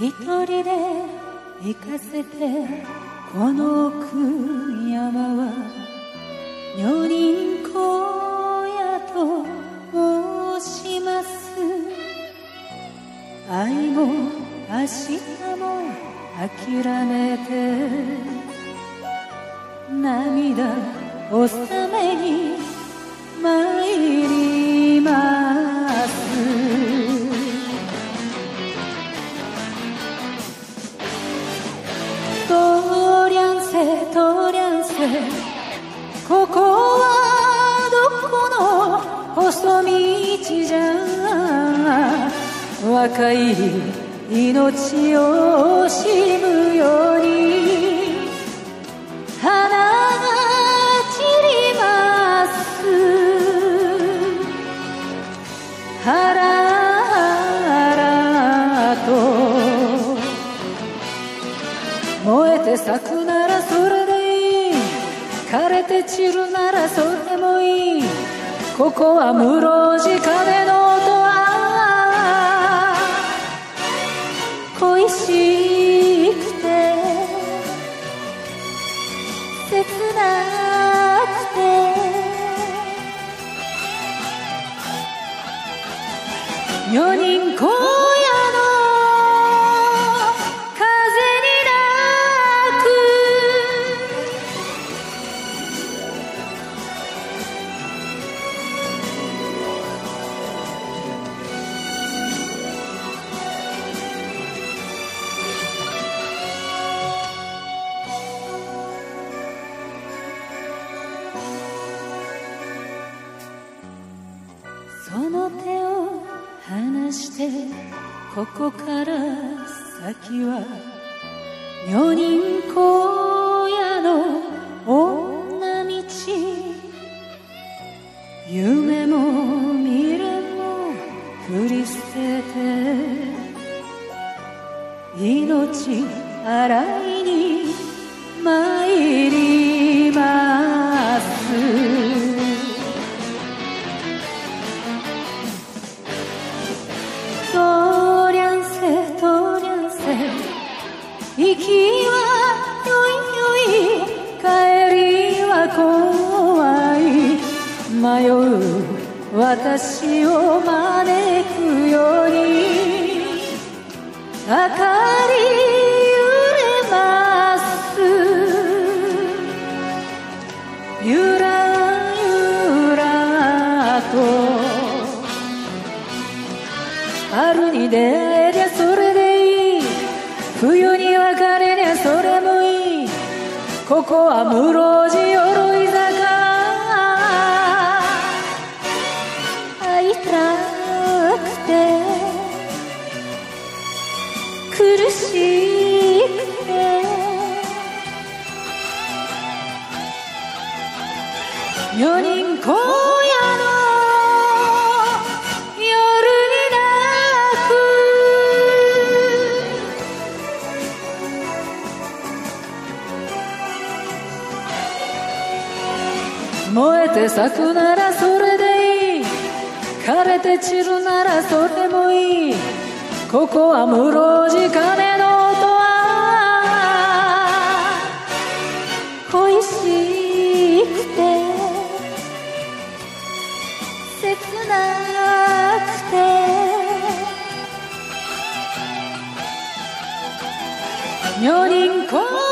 一人で行かせてこの奥山は女人小屋と申します。愛も明日も諦めて涙納めに参ります。とりゃんせここはどこの細道じゃ若い命を惜しむように花が散ります。はらはらと燃えて咲く枯れて散るならそれもいいここは室地壁の音は恋しくて切なくて。女人小くその手を離してここから先は女人小屋の女道夢も未練も振り捨てて命洗いに参り迷う私を招くように明かり揺れますゆらゆらと春に出会えりゃそれでいい冬に別れりゃそれもいい。ここは室地鎧坂て苦しくて。女人小屋の夜に泣く。燃えて咲くなれて散るならそれもいい。ここは室地金の音は恋しくて。切なくて。女人公